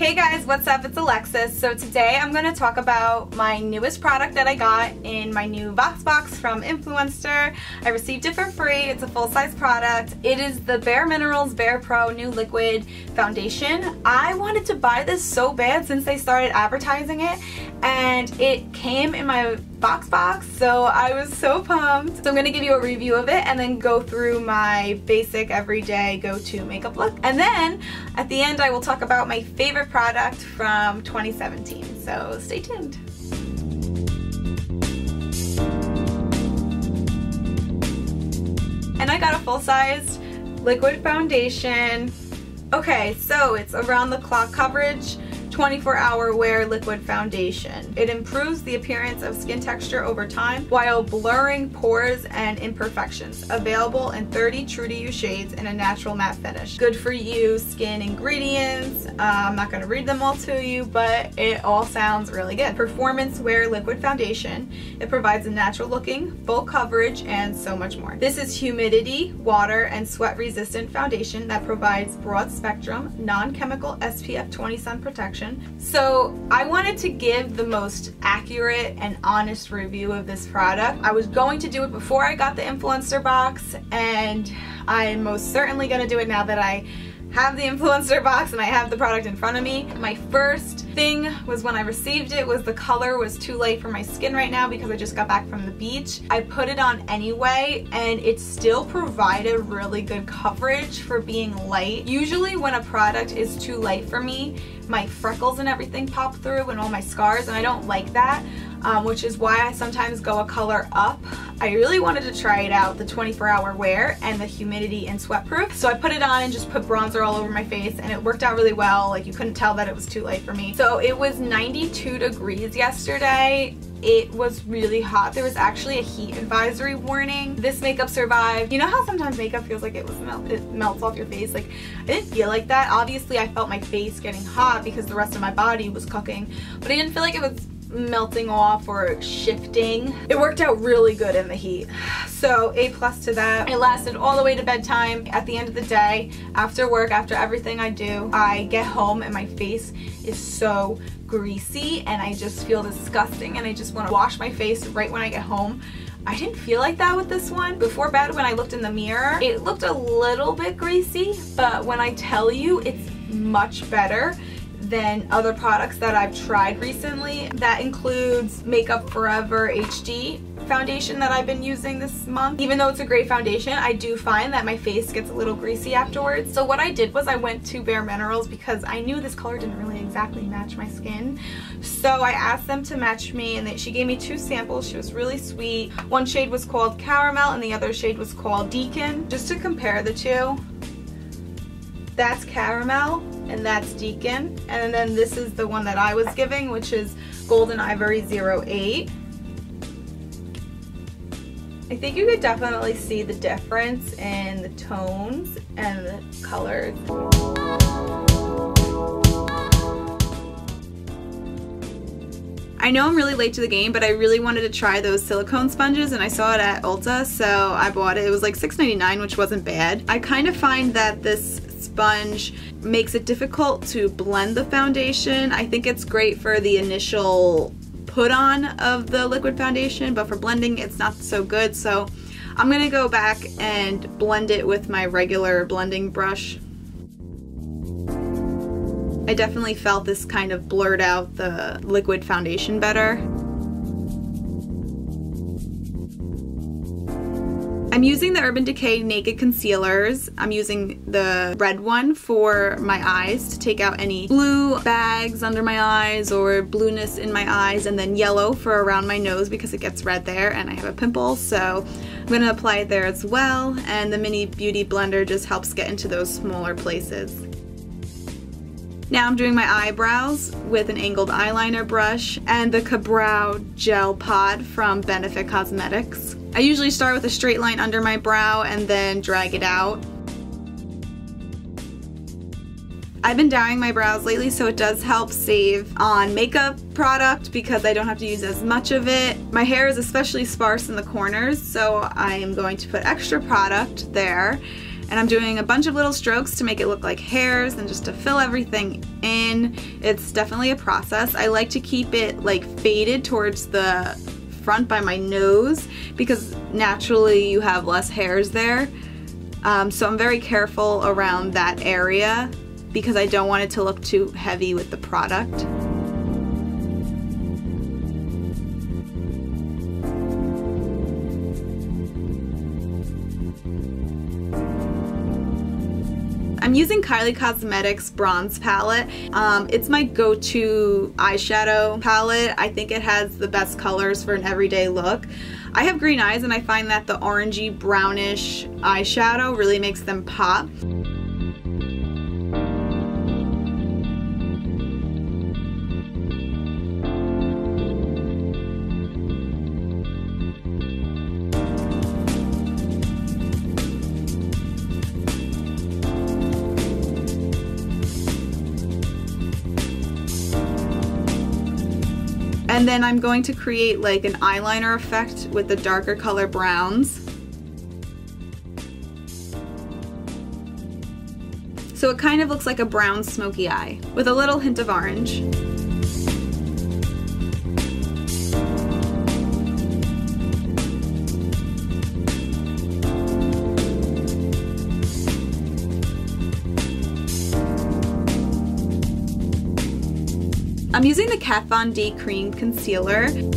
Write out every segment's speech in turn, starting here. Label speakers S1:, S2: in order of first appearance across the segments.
S1: Hey guys, what's up? It's Alexis. So today I'm going to talk about my newest product that I got in my new Vox box from Influenster. I received it for free. It's a full-size product. It is the Bare Minerals Bare Pro New Liquid Foundation. I wanted to buy this so bad since they started advertising it and it came in my Vox box so I was so pumped. So I'm to give you a review of it and then go through my basic everyday go-to makeup look and then at the end I will talk about my favorite product from 2017 so stay tuned. And I got a full-sized liquid foundation. Okay, so it's around the clock coverage 24 hour wear liquid foundation. It improves the appearance of skin texture over time while blurring pores and imperfections. Available in 30 true to you shades in a natural matte finish. Good for you skin ingredients. Uh, I'm not going to read them all to you, but it all sounds really good. Performance wear liquid foundation. It provides a natural looking, full coverage, and so much more. This is humidity, water, and sweat resistant foundation that provides broad spectrum, non-chemical SPF 20 sun protection so I wanted to give the most accurate and honest review of this product. I was going to do it before I got the Influenster box and I'm most certainly going to do it now that I have the Influenster box and I have the product in front of me. My first thing was when I received it was the color was too light for my skin right now because I just got back from the beach. I put it on anyway and it still provided really good coverage for being light. Usually when a product is too light for me, my freckles and everything pop through and all my scars and I don't like that um, which is why I sometimes go a color up. I really wanted to try it out, the 24 hour wear and the humidity and sweat proof. So I put it on and just put bronzer all over my face and it worked out really well. Like you couldn't tell that it was too light for me. So it was 92 degrees yesterday it was really hot. There was actually a heat advisory warning. This makeup survived. You know how sometimes makeup feels like it was melt it melts off your face? Like I didn't feel like that. Obviously I felt my face getting hot because the rest of my body was cooking, but I didn't feel like it was melting off or shifting. It worked out really good in the heat. So A plus to that. It lasted all the way to bedtime. At the end of the day, after work, after everything I do, I get home and my face is so greasy and I just feel disgusting and I just want to wash my face right when I get home. I didn't feel like that with this one. Before bed when I looked in the mirror, it looked a little bit greasy, but when I tell you it's much better, than other products that I've tried recently. That includes Makeup Forever HD foundation that I've been using this month. Even though it's a great foundation, I do find that my face gets a little greasy afterwards. So what I did was I went to Bare Minerals because I knew this color didn't really exactly match my skin. So I asked them to match me and they, she gave me two samples. She was really sweet. One shade was called Caramel and the other shade was called Deacon. Just to compare the two, that's Caramel and that's Deacon. And then this is the one that I was giving, which is Golden Ivory 08. I think you could definitely see the difference in the tones and the colors. I know I'm really late to the game, but I really wanted to try those silicone sponges and I saw it at Ulta, so I bought it. It was like $6.99, which wasn't bad. I kind of find that this sponge makes it difficult to blend the foundation. I think it's great for the initial put on of the liquid foundation, but for blending it's not so good. So I'm gonna go back and blend it with my regular blending brush. I definitely felt this kind of blurred out the liquid foundation better. I'm using the Urban Decay Naked Concealers. I'm using the red one for my eyes to take out any blue bags under my eyes or blueness in my eyes and then yellow for around my nose because it gets red there and I have a pimple so I'm going to apply it there as well and the Mini Beauty Blender just helps get into those smaller places. Now I'm doing my eyebrows with an angled eyeliner brush and the Ka-Brow Gel Pod from Benefit Cosmetics. I usually start with a straight line under my brow and then drag it out. I've been dyeing my brows lately so it does help save on makeup product because I don't have to use as much of it. My hair is especially sparse in the corners so I am going to put extra product there And I'm doing a bunch of little strokes to make it look like hairs and just to fill everything in. It's definitely a process. I like to keep it like faded towards the front by my nose because naturally you have less hairs there. Um, so I'm very careful around that area because I don't want it to look too heavy with the product. I'm using Kylie Cosmetics Bronze Palette. Um, it's my go-to eyeshadow palette. I think it has the best colors for an everyday look. I have green eyes and I find that the orangey brownish eyeshadow really makes them pop. And then I'm going to create like an eyeliner effect with the darker color browns. So it kind of looks like a brown smoky eye with a little hint of orange. Kat Von D Cream Concealer. I'm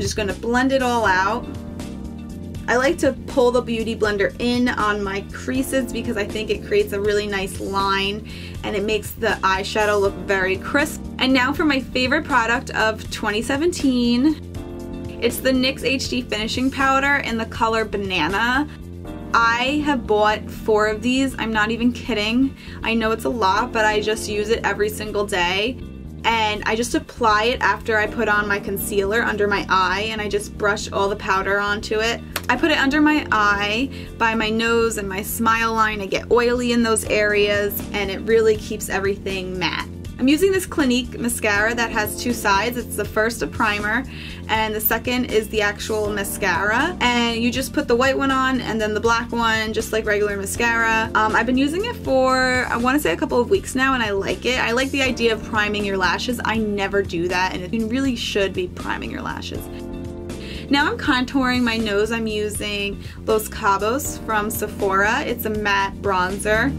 S1: just to blend it all out. I like to pull the Beauty Blender in on my creases because I think it creates a really nice line and it makes the eyeshadow look very crisp. And now for my favorite product of 2017. It's the NYX HD Finishing Powder in the color Banana. I have bought four of these. I'm not even kidding. I know it's a lot, but I just use it every single day. And I just apply it after I put on my concealer under my eye and I just brush all the powder onto it. I put it under my eye, by my nose and my smile line. I get oily in those areas and it really keeps everything matte. I'm using this Clinique mascara that has two sides. It's the first a primer and the second is the actual mascara. And you just put the white one on and then the black one just like regular mascara. Um, I've been using it for, I want to say a couple of weeks now and I like it. I like the idea of priming your lashes. I never do that and you really should be priming your lashes. Now I'm contouring my nose. I'm using Los Cabos from Sephora. It's a matte bronzer.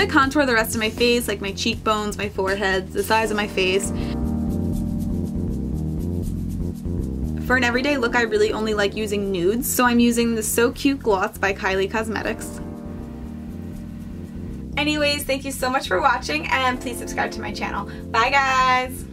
S1: Gonna contour the rest of my face, like my cheekbones, my forehead, the size of my face. For an everyday look, I really only like using nudes, so I'm using the So Cute Gloss by Kylie Cosmetics. Anyways, thank you so much for watching, and please subscribe to my channel. Bye guys!